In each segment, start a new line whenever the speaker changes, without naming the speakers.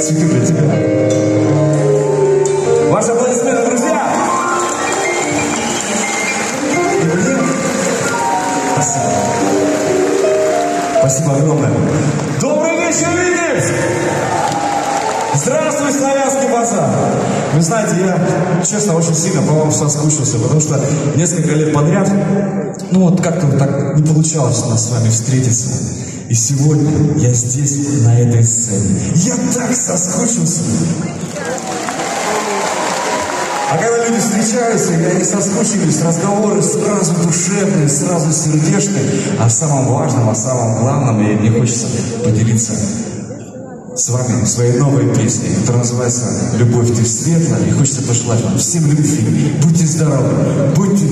цветы для тебя. Ваши аплодисменты, друзья! И Спасибо. Спасибо огромное. Добрый вечер, Винниц! Здравствуй, славянский базар! Вы знаете, я, честно, очень сильно по вам соскучился, потому что несколько лет подряд, ну вот как-то так не получалось у нас с вами встретиться. И сегодня я здесь, на этой сцене. Я так соскучился. А когда люди встречаются, и они соскучились, разговоры сразу душевные, сразу сердечные. А о самом важном, о самом главном, и мне хочется поделиться с вами своей новой песней, которая называется «Любовь ты светлая», и хочется пожелать вам всем любви. Будьте здоровы, будьте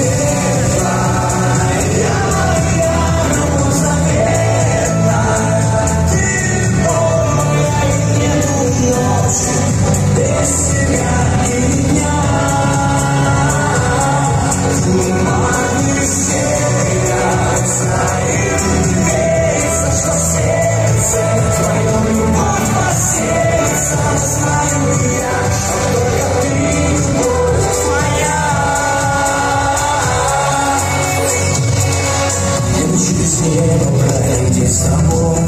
ты неба пройти с тобой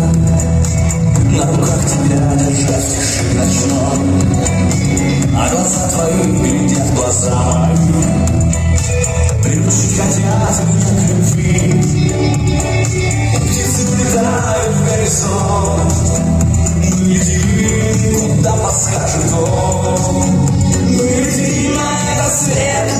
На руках тебя держать тиши ночной А глаза твои глядят в Приручить хотят меня к любви Птицы улетают в горизонт летим, куда подскажет он Мы летим на этот свет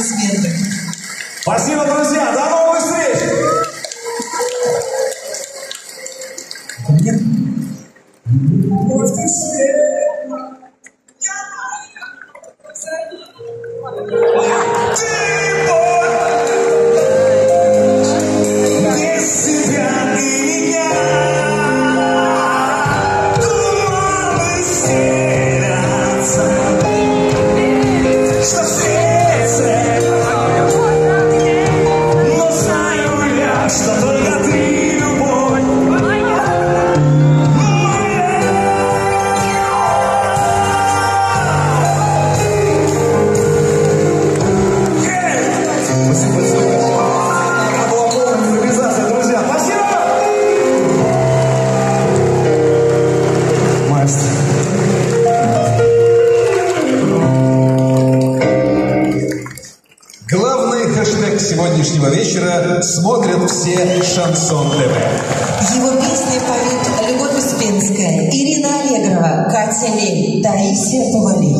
аплодисменты.
Спасибо, друзья! До новых встреч! Любовь ты сегодняшнего вечера смотрят все Шансон ТВ.
Его песни поют Любовь Успенская, Ирина Аллегрова, Катя Лель, Таисия Повалий.